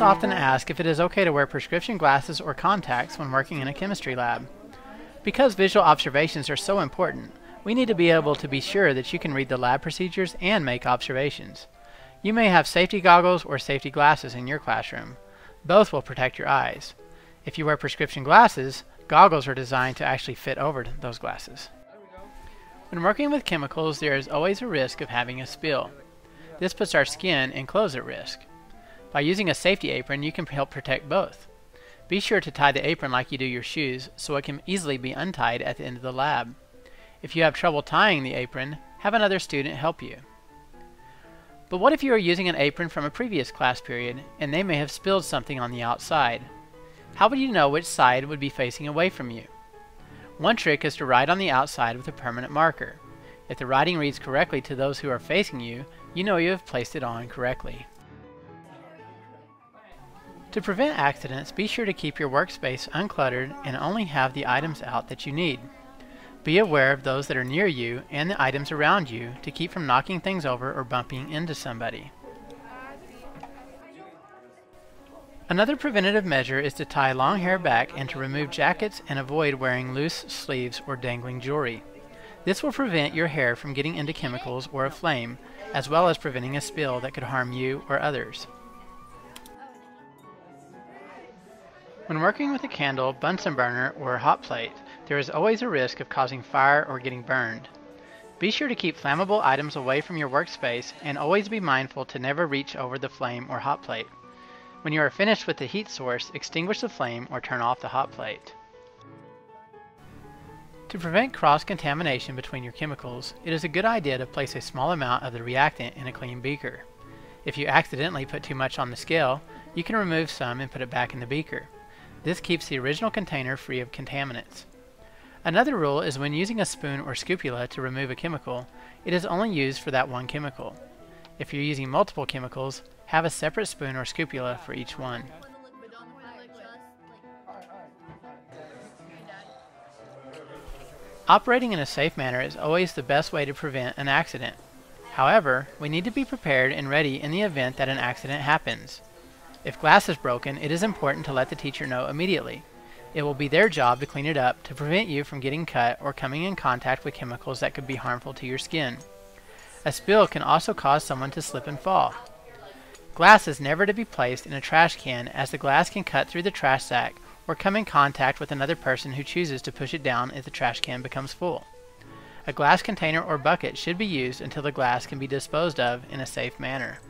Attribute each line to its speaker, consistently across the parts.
Speaker 1: Students often ask if it is okay to wear prescription glasses or contacts when working in a chemistry lab. Because visual observations are so important, we need to be able to be sure that you can read the lab procedures and make observations. You may have safety goggles or safety glasses in your classroom. Both will protect your eyes. If you wear prescription glasses, goggles are designed to actually fit over those glasses. When working with chemicals, there is always a risk of having a spill. This puts our skin and clothes at risk. By using a safety apron, you can help protect both. Be sure to tie the apron like you do your shoes so it can easily be untied at the end of the lab. If you have trouble tying the apron, have another student help you. But what if you are using an apron from a previous class period and they may have spilled something on the outside? How would you know which side would be facing away from you? One trick is to write on the outside with a permanent marker. If the writing reads correctly to those who are facing you, you know you have placed it on correctly. To prevent accidents, be sure to keep your workspace uncluttered and only have the items out that you need. Be aware of those that are near you and the items around you to keep from knocking things over or bumping into somebody. Another preventative measure is to tie long hair back and to remove jackets and avoid wearing loose sleeves or dangling jewelry. This will prevent your hair from getting into chemicals or a flame, as well as preventing a spill that could harm you or others. When working with a candle, Bunsen burner, or hot plate, there is always a risk of causing fire or getting burned. Be sure to keep flammable items away from your workspace and always be mindful to never reach over the flame or hot plate. When you are finished with the heat source, extinguish the flame or turn off the hot plate. To prevent cross-contamination between your chemicals, it is a good idea to place a small amount of the reactant in a clean beaker. If you accidentally put too much on the scale, you can remove some and put it back in the beaker. This keeps the original container free of contaminants. Another rule is when using a spoon or scoopula to remove a chemical, it is only used for that one chemical. If you're using multiple chemicals, have a separate spoon or scoopula for each one. Operating in a safe manner is always the best way to prevent an accident. However, we need to be prepared and ready in the event that an accident happens. If glass is broken, it is important to let the teacher know immediately. It will be their job to clean it up to prevent you from getting cut or coming in contact with chemicals that could be harmful to your skin. A spill can also cause someone to slip and fall. Glass is never to be placed in a trash can as the glass can cut through the trash sack or come in contact with another person who chooses to push it down if the trash can becomes full. A glass container or bucket should be used until the glass can be disposed of in a safe manner.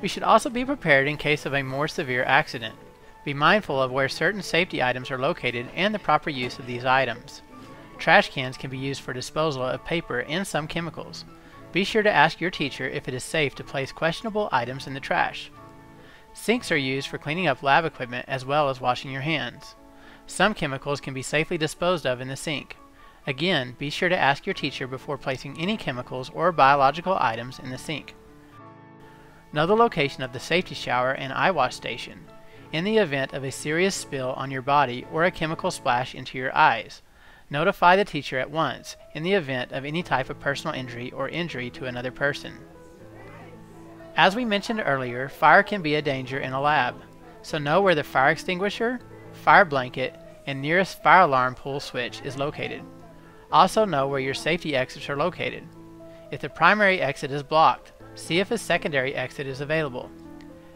Speaker 1: We should also be prepared in case of a more severe accident. Be mindful of where certain safety items are located and the proper use of these items. Trash cans can be used for disposal of paper and some chemicals. Be sure to ask your teacher if it is safe to place questionable items in the trash. Sinks are used for cleaning up lab equipment as well as washing your hands. Some chemicals can be safely disposed of in the sink. Again, be sure to ask your teacher before placing any chemicals or biological items in the sink. Know the location of the safety shower and eye wash station in the event of a serious spill on your body or a chemical splash into your eyes. Notify the teacher at once in the event of any type of personal injury or injury to another person. As we mentioned earlier, fire can be a danger in a lab, so know where the fire extinguisher, fire blanket, and nearest fire alarm pull switch is located. Also know where your safety exits are located. If the primary exit is blocked, See if a secondary exit is available.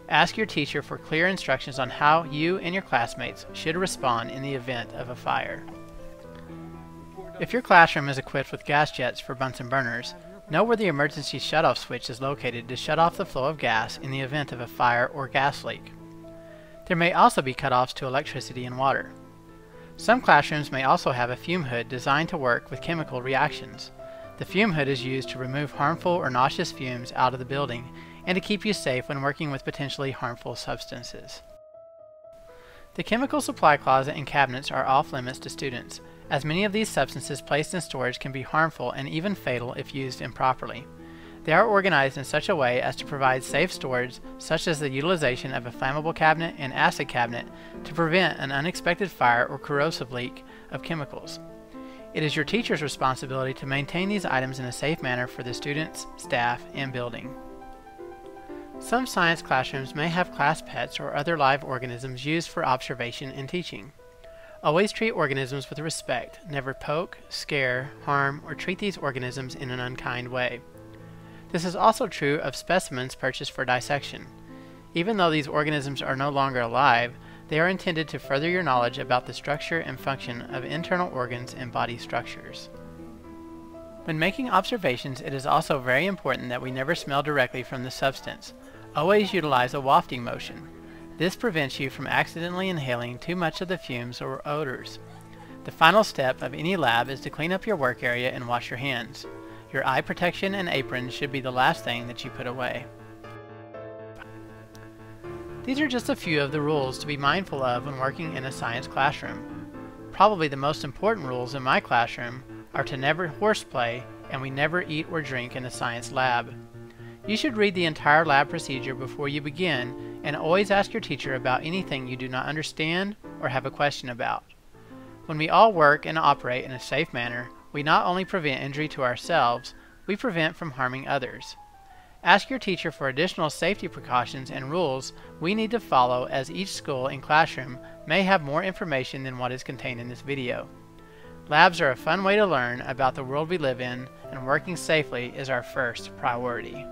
Speaker 1: Ask your teacher for clear instructions on how you and your classmates should respond in the event of a fire. If your classroom is equipped with gas jets for Bunsen burners, know where the emergency shutoff switch is located to shut off the flow of gas in the event of a fire or gas leak. There may also be cutoffs to electricity and water. Some classrooms may also have a fume hood designed to work with chemical reactions. The fume hood is used to remove harmful or noxious fumes out of the building and to keep you safe when working with potentially harmful substances. The chemical supply closet and cabinets are off limits to students, as many of these substances placed in storage can be harmful and even fatal if used improperly. They are organized in such a way as to provide safe storage, such as the utilization of a flammable cabinet and acid cabinet to prevent an unexpected fire or corrosive leak of chemicals. It is your teacher's responsibility to maintain these items in a safe manner for the students, staff, and building. Some science classrooms may have class pets or other live organisms used for observation and teaching. Always treat organisms with respect. Never poke, scare, harm, or treat these organisms in an unkind way. This is also true of specimens purchased for dissection. Even though these organisms are no longer alive, they are intended to further your knowledge about the structure and function of internal organs and body structures. When making observations, it is also very important that we never smell directly from the substance. Always utilize a wafting motion. This prevents you from accidentally inhaling too much of the fumes or odors. The final step of any lab is to clean up your work area and wash your hands. Your eye protection and apron should be the last thing that you put away. These are just a few of the rules to be mindful of when working in a science classroom. Probably the most important rules in my classroom are to never horseplay and we never eat or drink in a science lab. You should read the entire lab procedure before you begin and always ask your teacher about anything you do not understand or have a question about. When we all work and operate in a safe manner, we not only prevent injury to ourselves, we prevent from harming others. Ask your teacher for additional safety precautions and rules we need to follow as each school and classroom may have more information than what is contained in this video. Labs are a fun way to learn about the world we live in and working safely is our first priority.